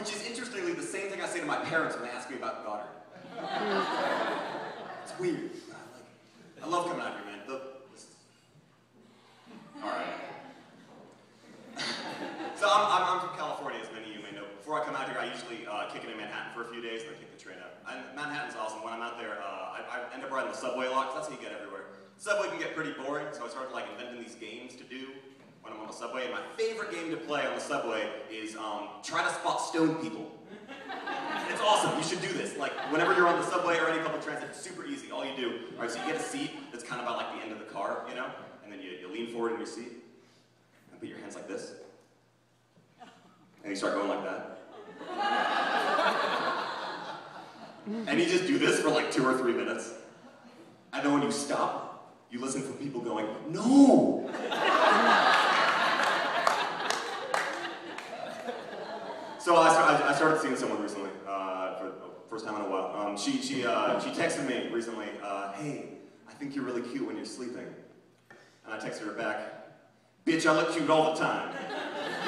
which is interestingly the same thing I say to my parents when they ask me about Goddard. it's weird. I like. I love coming out here, man. The, all right. so I'm, I'm, I'm from California, as many of you may know. Before I come out here, I usually uh, kick it in Manhattan for a few days, and then kick the train out. And Manhattan's awesome. When I'm out there, uh, I, I end up riding the subway a lot, 'cause that's how you get everywhere. Subway can get pretty boring, so I started like inventing these games to do when I'm on the subway. My favorite game to play on the subway is um, try to spot stone people. It's awesome. You should do this. Like whenever you're on the subway or any public transit, it's super easy. All you do, all right. So you get a seat that's kind of at like the end of the car, you know, and then you, you lean forward in your seat and put your hands like this, and you start going like that. And you just do this for like two or three minutes. And then when you stop, you listen for people going, no! So I, I started seeing someone recently, uh, for the first time in a while. Um, she, she, uh, she texted me recently, uh, hey, I think you're really cute when you're sleeping. And I texted her back, bitch, I look cute all the time.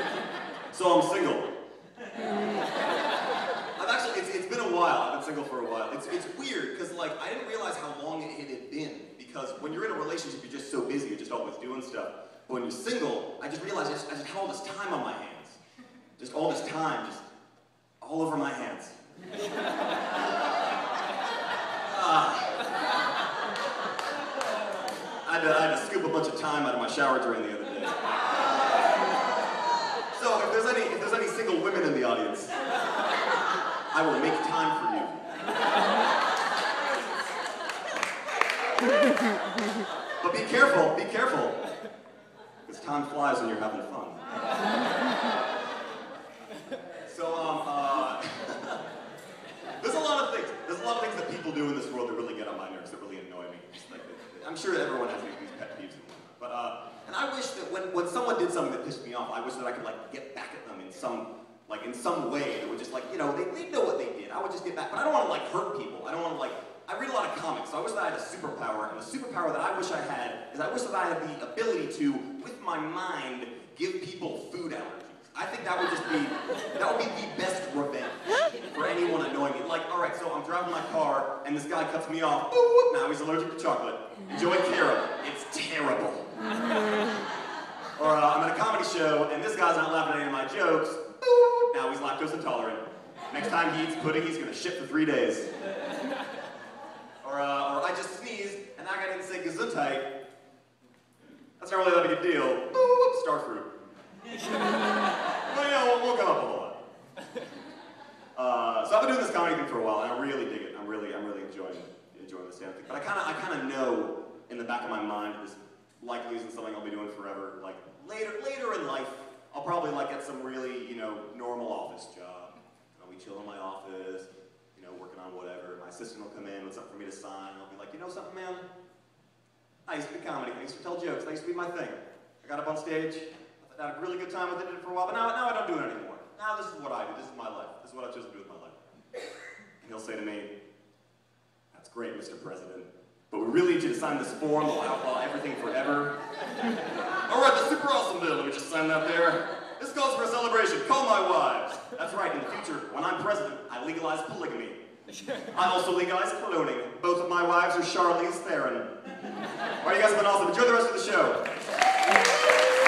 so I'm single. I've actually, it's, it's been a while. I've been single for a while. It's, it's weird because like I didn't realize how long it had been because when you're in a relationship, you're just so busy, you're just always doing stuff. But when you're single, I just realized I just, I just had all this time on my hands. Just all this time, just all over my hands. Ah. I, had to, I had to scoop a bunch of time out of my shower drain the other day. So if there's any if there's any single women in the audience, I will make time for you. but be careful, be careful. Because time flies when you're having fun. So, um, uh, there's a lot of things. There's a lot of things that people do in this world that really get on my nerves, that really annoy me. Like, I'm sure everyone has these pet peeves and whatnot. But, uh, and I wish that when, when someone did something that pissed me off, I wish that I could, like, get back at them in some, like, in some way that would just, like, you know, they, they know what they did. I would just get back. But I don't want to, like, hurt people. I don't want to, like, I read a lot of comics, so I wish that I had a superpower. And the superpower that I wish I had is I wish that I had the ability to, with my mind, give people food allergies. I think that would just be, that would be the best revenge for anyone annoying me. Like, all right, so I'm driving my car, and this guy cuts me off. Boop, now he's allergic to chocolate. Enjoy carob. It's terrible. Or uh, I'm at a comedy show, and this guy's not laughing at any of my jokes. Boop, now he's lactose intolerant. Next time he eats pudding, he's gonna shit for three days. Or, uh, or I just sneezed, and that guy didn't say gesundheit. That's not really that big a deal. Boop, star fruit. well, yeah, we'll, we'll come up with a lot. Uh, so I've been doing this comedy thing for a while, and I really dig it. I'm really, I'm really enjoying, enjoying this damn thing. But I kind of, I kind of know in the back of my mind this likely isn't something I'll be doing forever. Like later, later in life, I'll probably like get some really, you know, normal office job. I'll be chilling in my office, you know, working on whatever. My assistant will come in with something for me to sign. I'll be like, you know something, man? I used to be comedy. I used to tell jokes. That used to be my thing. I got up on stage. I had a really good time with it, for a while, but now, now I don't do it anymore. Now this is what I do. This is my life. This is what I've chosen to do with my life. And he'll say to me, great, Mr. President, but we really need you to sign this form that will outlaw everything forever. All right, that's super awesome bill. Let me just sign that there. This calls for a celebration. Call my wives. That's right, in the future, when I'm president, I legalize polygamy. I also legalize cloning. Both of my wives are Charlize Theron. All right, you guys have been awesome. Enjoy the rest of the show.